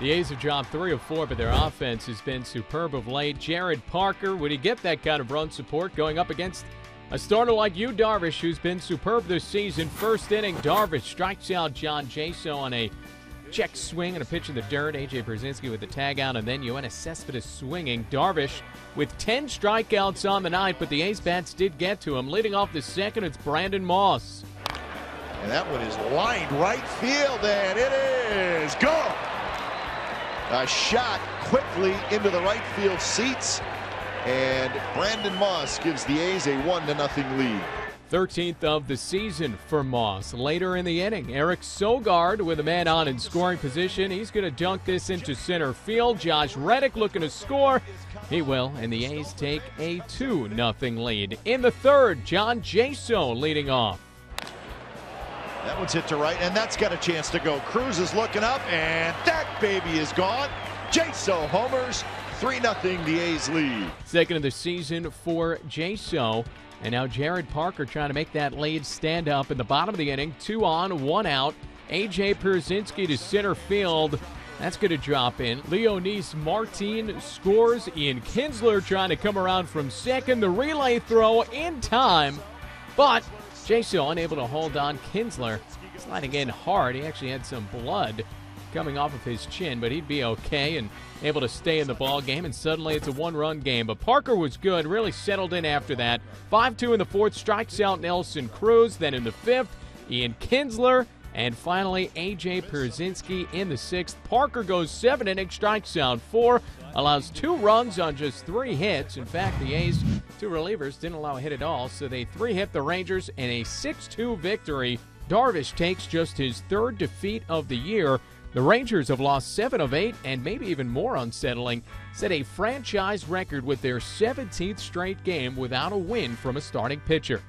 The A's have dropped three of four, but their offense has been superb of late. Jarrod Parker, would he get that kind of run support going up against a starter like Yu Darvish, who's been superb this season? First inning, Darvish strikes out John Jaso on a check swing and a pitch in the dirt. AJ Pierzynski with the tag out, and then Yoenis Cespedes swinging. Darvish with 10 strikeouts on the night, but the A's bats did get to him. Leading off the second, it's Brandon Moss. And that one is lined right field, and it is gone. A shot quickly into the right field seats, and Brandon Moss gives the A's a 1 to nothing lead. 13th of the season for Moss. Later in the inning, Eric Sogard with a man on in scoring position. He's going to dunk this into center field. Josh Reddick looking to score. He will, and the A's take a 2 0 lead. In the third, John Jaso leading off. That one's hit to right, and that's got a chance to go. Cruz is looking up, and that baby is gone. Jaso homers. 3 0 the A's lead. Second of the season for Jaso. And now Jarrod Parker trying to make that lead stand up in the bottom of the inning. Two on, one out. AJ Pierzynski to center field. That's going to drop in. Leonys Martin scores. Ian Kinsler trying to come around from second. The relay throw in time, but Jaso unable to hold on. Kinsler sliding in hard. He actually had some blood coming off of his chin, but he'd be okay and able to stay in the ball game. And suddenly it's a one-run game. But Parker was good, really settled in after that. 5-2 in the fourth, strikes out Nelson Cruz. Then in the fifth, Ian Kinsler. And finally, A.J. Pierzynski in the sixth. Parker goes seven innings, strikes out four, allows two runs on just three hits. In fact, the A's two relievers didn't allow a hit at all, so they three hit the Rangers in a 6 2 victory. Darvish takes just his third defeat of the year. The Rangers have lost seven of eight, and maybe even more unsettling, set a franchise record with their 17th straight game without a win from a starting pitcher.